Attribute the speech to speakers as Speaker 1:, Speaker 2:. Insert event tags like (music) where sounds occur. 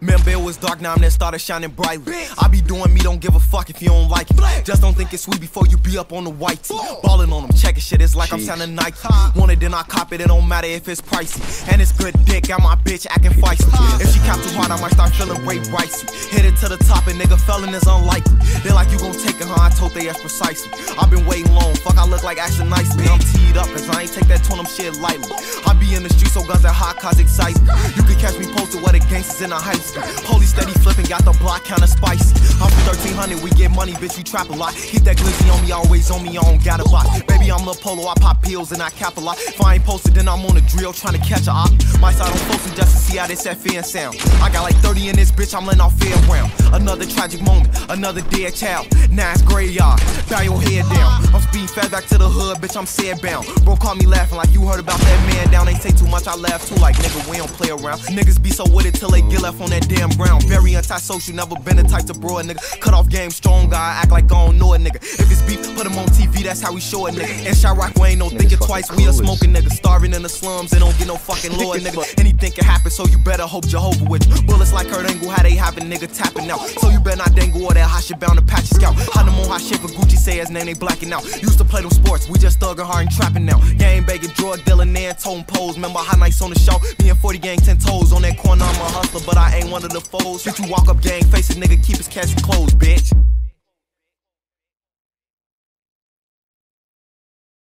Speaker 1: bed was dark, now I'm there started shining brightly. I be doing me, don't give a fuck if you don't like it. Just don't think it's sweet before you be up on the white tee. Ballin' on them, checking shit, it's like I'm signing Nike. Want it, then I cop it, it don't matter if it's pricey. And it's good dick, got my bitch acting feisty. If she cop too hard, I might start feeling way ricey. Hit it to the top, and nigga felon is unlikely. They like you gon' take it, huh? I told they ass precisely. i been waiting long, fuck, I look like acting nicely. I'm teed up, cause I ain't take that tone shit lightly. I be in the street, so guns and hot cars excite me. You can gangsters in the high school. Holy steady flipping, got the block kinda spicy. I'm from 1300, we get money, bitch, we trap a lot. Keep that glizzy on me, always on me, I don't got a box. Baby, I'm Lil Polo, I pop pills and I cap a lot. If I ain't posted, then I'm on a drill trying to catch a op. My side on posted just to see how this FN sound. I got like 30 in this bitch, I'm letting off fair round. Another tragic moment, another dead child. Now it's graveyard, bow your head down. I'm speed fast back to the hood, bitch, I'm sad bound. Bro, call me laughing like you heard about that man down. They say too much, I laugh too, like nigga, we don't play around. Niggas be so with it till they get left on that damn ground. Very antisocial, never been the type to bro a nigga. Cut off game strong guy, act like I don't know a nigga. If it's beef, put him on TV, that's how we show it, nigga. And Chiraq, we ain't no thinking twice, we a smoking nigga. In the slums and don't get no fucking lord, (laughs) nigga. Anything can happen, so you better hope Jehovah with you. Bullets like Kurt Angle, how they happen, nigga tapping out. So you better not dangle all that hot shit bound to patch your scalp. Hot them on hot shit for Gucci, say his name, they blacking out. Used to play them sports, we just thugging hard and trapping now. Game begging, drug dealing, and tone pose. Remember hot nights on the show? Me and 40 gang, 10 toes on that corner, I'm a hustler, but I ain't one of the foes. Shit, you walk up gang, face a nigga, keep his cash closed, bitch.